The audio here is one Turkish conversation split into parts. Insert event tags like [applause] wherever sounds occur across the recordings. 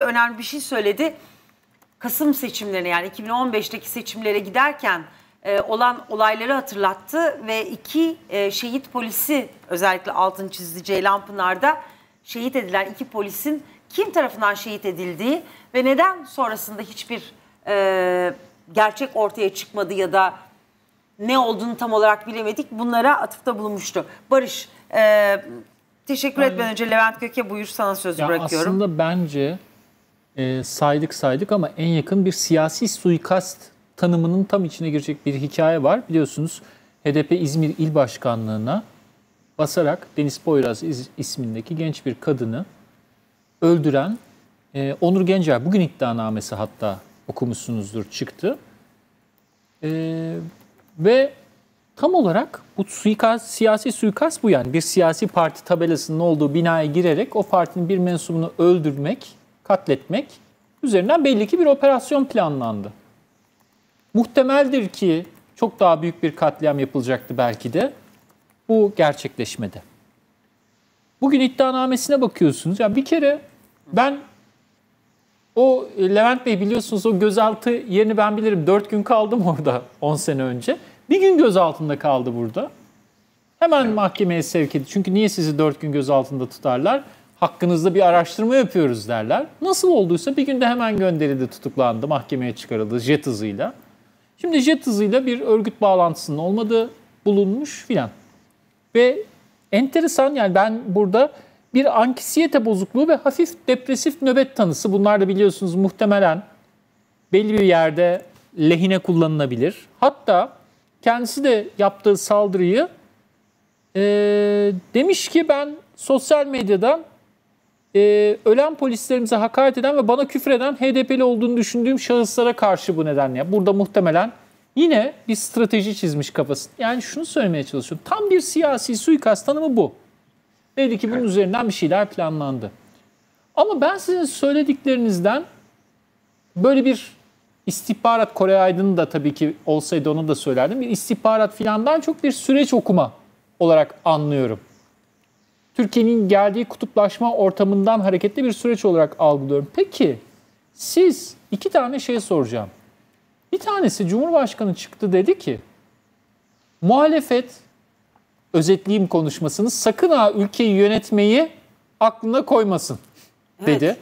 önemli bir şey söyledi. Kasım seçimlerine yani 2015'teki seçimlere giderken e, olan olayları hatırlattı ve iki e, şehit polisi özellikle altın çizdi Ceylan Pınar'da şehit edilen iki polisin kim tarafından şehit edildiği ve neden sonrasında hiçbir e, gerçek ortaya çıkmadı ya da ne olduğunu tam olarak bilemedik. Bunlara atıfta bulunmuştu. Barış, e, teşekkür yani, etmeden önce Levent Göke buyur sana söz ya bırakıyorum. Aslında bence e, saydık saydık ama en yakın bir siyasi suikast tanımının tam içine girecek bir hikaye var. Biliyorsunuz HDP İzmir İl Başkanlığı'na basarak Deniz Poyraz ismindeki genç bir kadını öldüren e, Onur Gencer, bugün iddianamesi hatta okumuşsunuzdur çıktı. E, ve tam olarak bu suikast, siyasi suikast bu yani. Bir siyasi parti tabelasının olduğu binaya girerek o partinin bir mensubunu öldürmek, katletmek üzerinden belli ki bir operasyon planlandı. Muhtemeldir ki çok daha büyük bir katliam yapılacaktı belki de. Bu gerçekleşmedi. Bugün iddianamesine bakıyorsunuz. Ya bir kere ben o Levent Bey biliyorsunuz o gözaltı yerini ben bilirim. Dört gün kaldım orada 10 sene önce. Bir gün gözaltında kaldı burada. Hemen mahkemeye sevk edildi. Çünkü niye sizi dört gün gözaltında tutarlar? Hakkınızda bir araştırma yapıyoruz derler. Nasıl olduysa bir günde hemen gönderildi, tutuklandı, mahkemeye çıkarıldı jet hızıyla. Şimdi jet hızıyla bir örgüt bağlantısının olmadığı bulunmuş filan. Ve enteresan yani ben burada bir anksiyete bozukluğu ve hafif depresif nöbet tanısı. Bunlar da biliyorsunuz muhtemelen belli bir yerde lehine kullanılabilir. Hatta kendisi de yaptığı saldırıyı e, demiş ki ben sosyal medyadan e, ölen polislerimize hakaret eden ve bana küfreden HDP'li olduğunu düşündüğüm şahıslara karşı bu nedenle. Burada muhtemelen yine bir strateji çizmiş kafası. Yani şunu söylemeye çalışıyorum. Tam bir siyasi suikast tanımı bu. Belli ki bunun üzerinden bir şeyler planlandı. Ama ben sizin söylediklerinizden böyle bir istihbarat Kore Aydın'ı da tabii ki olsaydı onu da söylerdim. Bir istihbarat filandan çok bir süreç okuma olarak anlıyorum. Türkiye'nin geldiği kutuplaşma ortamından hareketli bir süreç olarak algılıyorum. Peki siz iki tane şey soracağım. Bir tanesi Cumhurbaşkanı çıktı dedi ki muhalefet özetleyeyim konuşmasını sakın ha ülkeyi yönetmeyi aklına koymasın dedi. Evet.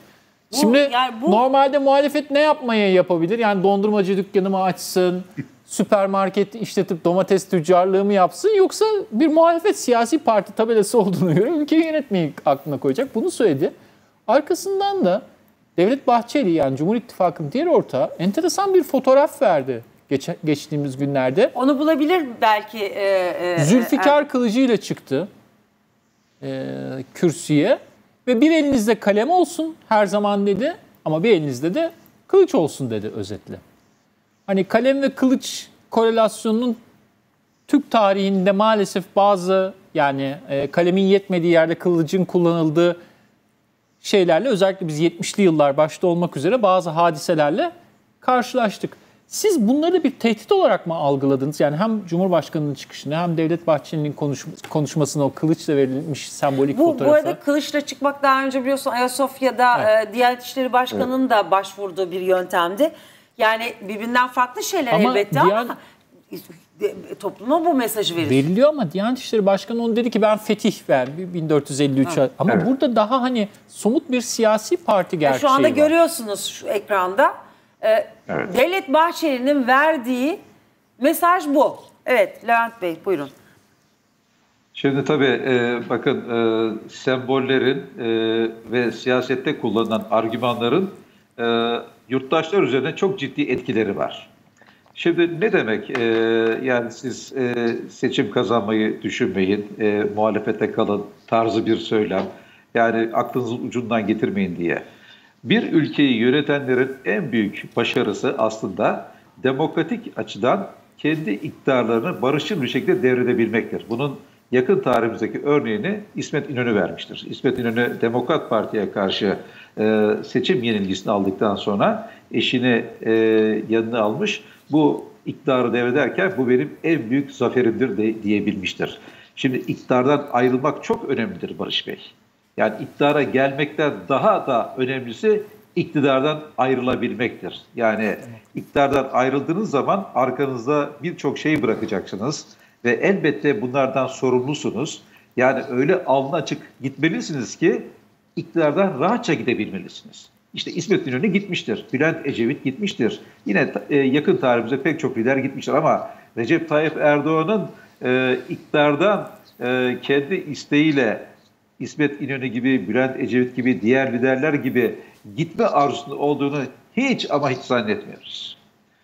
Bu, Şimdi yani bu... normalde muhalefet ne yapmaya yapabilir? Yani dondurmacı dükkanı mı açsın, [laughs] süpermarket işletip domates tüccarlığı mı yapsın yoksa bir muhalefet siyasi parti tabelası [laughs] olduğunu göre ülkeyi yönetmeyi aklına koyacak. Bunu söyledi. Arkasından da Devlet Bahçeli yani Cumhur İttifakı'nın diğer ortağı enteresan bir fotoğraf verdi geç, geçtiğimiz günlerde. Onu bulabilir belki. E, e, Zülfikar e, Kılıcı ile çıktı e, kürsüye ve bir elinizde kalem olsun her zaman dedi ama bir elinizde de kılıç olsun dedi özetle. Hani kalem ve kılıç korelasyonunun Türk tarihinde maalesef bazı yani e, kalemin yetmediği yerde kılıcın kullanıldığı şeylerle özellikle biz 70'li yıllar başta olmak üzere bazı hadiselerle karşılaştık. Siz bunları bir tehdit olarak mı algıladınız? Yani hem Cumhurbaşkanı'nın çıkışını hem Devlet Bahçeli'nin konuşma, konuşmasına o kılıçla verilmiş sembolik bu, fotoğrafı. Bu arada kılıçla çıkmak daha önce biliyorsun Ayasofya'da evet. e, Diyanet İşleri Başkanı'nın evet. da başvurduğu bir yöntemdi. Yani birbirinden farklı şeyler ama elbette Diyan... ama topluma bu mesajı verir. Veriliyor ama Diyanet İşleri Başkanı onu dedi ki ben fetih ver 1453 ha. ama evet. burada daha hani somut bir siyasi parti gerçeği Şu anda var. görüyorsunuz şu ekranda. Ee, evet. Devlet Bahçeli'nin verdiği mesaj bu. Evet Levent Bey buyurun. Şimdi tabii e, bakın e, sembollerin e, ve siyasette kullanılan argümanların e, yurttaşlar üzerine çok ciddi etkileri var. Şimdi ne demek? E, yani siz e, seçim kazanmayı düşünmeyin, e, muhalefete kalın tarzı bir söylem. Yani aklınızın ucundan getirmeyin diye. Bir ülkeyi yönetenlerin en büyük başarısı aslında demokratik açıdan kendi iktidarlarını barışçıl bir şekilde devredebilmektir. Bunun yakın tarihimizdeki örneğini İsmet İnönü vermiştir. İsmet İnönü Demokrat Parti'ye karşı e, seçim yenilgisini aldıktan sonra eşini e, yanına almış. Bu iktidarı devrederken bu benim en büyük zaferimdir de, diyebilmiştir. Şimdi iktidardan ayrılmak çok önemlidir Barış Bey. Yani iktidara gelmekten daha da önemlisi iktidardan ayrılabilmektir. Yani iktidardan ayrıldığınız zaman arkanızda birçok şey bırakacaksınız ve elbette bunlardan sorumlusunuz. Yani öyle alnı açık gitmelisiniz ki iktidardan rahatça gidebilmelisiniz. İşte İsmet İnönü gitmiştir. Bülent Ecevit gitmiştir. Yine e, yakın tarihimizde pek çok lider gitmiştir ama Recep Tayyip Erdoğan'ın e, iktidardan e, kendi isteğiyle İsmet İnönü gibi, Bülent Ecevit gibi, diğer liderler gibi gitme arzusunda olduğunu hiç ama hiç zannetmiyoruz.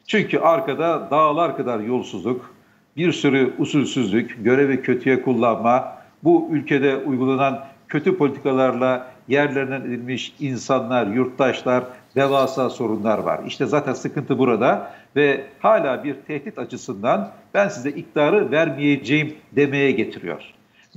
Çünkü arkada dağlar kadar yolsuzluk, bir sürü usulsüzlük, görevi kötüye kullanma, bu ülkede uygulanan kötü politikalarla yerlerinden edilmiş insanlar, yurttaşlar, devasa sorunlar var. İşte zaten sıkıntı burada ve hala bir tehdit açısından ben size iktidarı vermeyeceğim demeye getiriyor.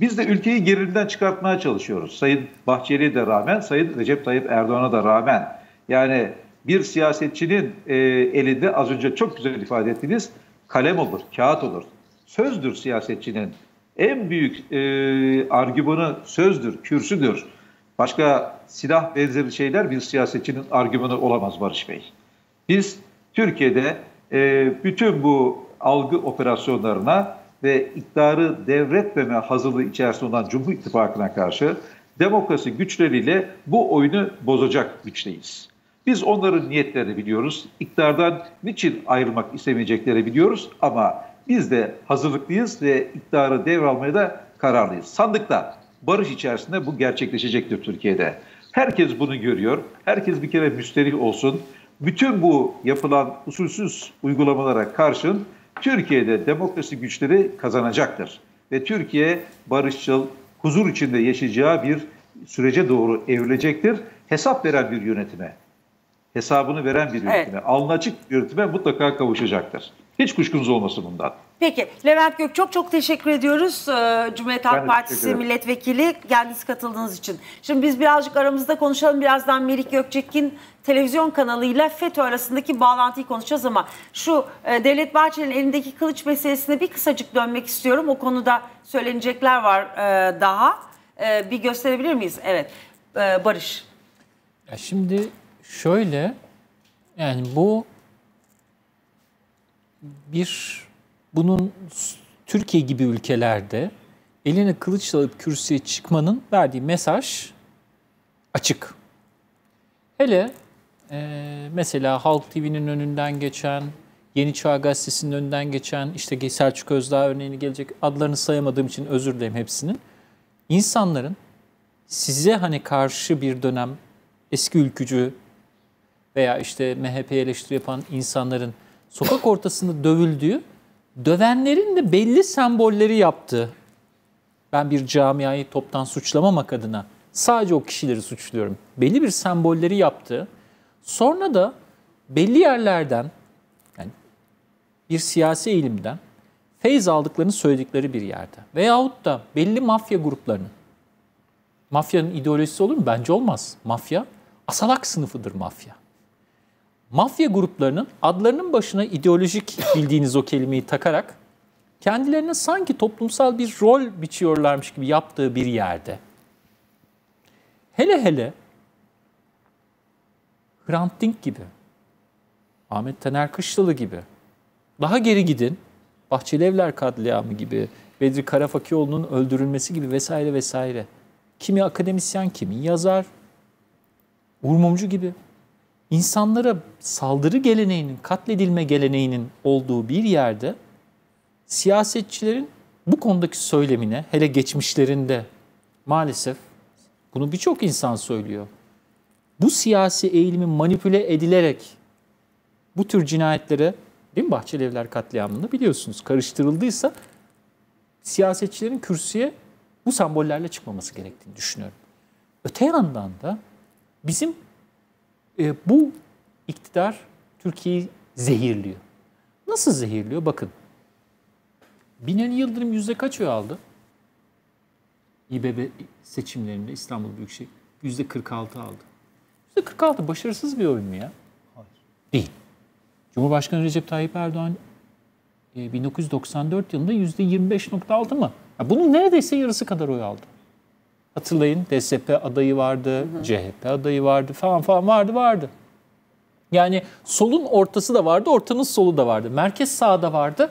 Biz de ülkeyi gerilimden çıkartmaya çalışıyoruz. Sayın Bahçeli'ye de rağmen, Sayın Recep Tayyip Erdoğan'a da rağmen. Yani bir siyasetçinin e, elinde az önce çok güzel ifade ettiniz, kalem olur, kağıt olur. Sözdür siyasetçinin. En büyük e, argümanı sözdür, kürsüdür. Başka silah benzeri şeyler bir siyasetçinin argümanı olamaz Barış Bey. Biz Türkiye'de e, bütün bu algı operasyonlarına ve iktidarı devretmeme hazırlığı içerisinde olan Cumhur İttifakı'na karşı demokrasi güçleriyle bu oyunu bozacak güçteyiz. Biz onların niyetlerini biliyoruz. İktidardan niçin ayrılmak istemeyecekleri biliyoruz ama biz de hazırlıklıyız ve iktidarı devralmaya da kararlıyız. Sandıkta barış içerisinde bu gerçekleşecektir Türkiye'de. Herkes bunu görüyor. Herkes bir kere müsterih olsun. Bütün bu yapılan usulsüz uygulamalara karşın Türkiye'de demokrasi güçleri kazanacaktır. Ve Türkiye barışçıl, huzur içinde yaşayacağı bir sürece doğru evrilecektir. Hesap veren bir yönetime, hesabını veren bir yönetime, evet. alnı açık bir yönetime mutlaka kavuşacaktır. Hiç kuşkunuz olmasın bundan. Peki Levent Gök çok çok teşekkür ediyoruz. Ee, Cumhuriyet Halk Partisi milletvekili kendisi katıldığınız için. Şimdi biz birazcık aramızda konuşalım. Birazdan Melik Gökçek'in televizyon kanalıyla FETÖ arasındaki bağlantıyı konuşacağız ama şu e, Devlet Bahçeli'nin elindeki kılıç meselesine bir kısacık dönmek istiyorum. O konuda söylenecekler var e, daha. E, bir gösterebilir miyiz? Evet. E, Barış. Ya şimdi şöyle yani bu bir bunun Türkiye gibi ülkelerde eline kılıç alıp kürsüye çıkmanın verdiği mesaj açık. Hele e, mesela Halk TV'nin önünden geçen, Yeni Çağ Gazetesi'nin önünden geçen, işte Selçuk Özdağ örneğini gelecek adlarını sayamadığım için özür dilerim hepsinin. İnsanların size hani karşı bir dönem eski ülkücü veya işte MHP eleştiri yapan insanların sokak ortasında dövüldüğü, dövenlerin de belli sembolleri yaptığı. Ben bir camiayı toptan suçlamamak adına sadece o kişileri suçluyorum. Belli bir sembolleri yaptığı, sonra da belli yerlerden yani bir siyasi eğilimden feyz aldıklarını söyledikleri bir yerde. Veyahut da belli mafya gruplarının, mafyanın ideolojisi olur mu? Bence olmaz. Mafya, asalak sınıfıdır mafya mafya gruplarının adlarının başına ideolojik bildiğiniz o kelimeyi takarak kendilerine sanki toplumsal bir rol biçiyorlarmış gibi yaptığı bir yerde. Hele hele Hrant Dink gibi, Ahmet Taner Kışlalı gibi, daha geri gidin, Bahçeli Evler katliamı gibi, Bedri Karafakioğlu'nun öldürülmesi gibi vesaire vesaire. Kimi akademisyen, kimi yazar, Uğur Mumcu gibi insanlara saldırı geleneğinin, katledilme geleneğinin olduğu bir yerde siyasetçilerin bu konudaki söylemine hele geçmişlerinde maalesef bunu birçok insan söylüyor. Bu siyasi eğilimin manipüle edilerek bu tür cinayetlere değil mi Bahçeli Evler biliyorsunuz karıştırıldıysa siyasetçilerin kürsüye bu sembollerle çıkmaması gerektiğini düşünüyorum. Öte yandan da bizim e, bu iktidar Türkiye'yi zehirliyor. Nasıl zehirliyor? Bakın. Binali Yıldırım yüzde kaç oy aldı? İBB seçimlerinde İstanbul Büyükşehir yüzde 46 aldı. Yüzde 46 başarısız bir oyun mu ya? Hayır. Değil. Cumhurbaşkanı Recep Tayyip Erdoğan 1994 e, yılında yüzde 25.6 mı? bunun neredeyse yarısı kadar oy aldı. Hatırlayın DSP adayı vardı, CHP adayı vardı falan falan vardı vardı. Yani solun ortası da vardı, ortanın solu da vardı. Merkez sağda vardı,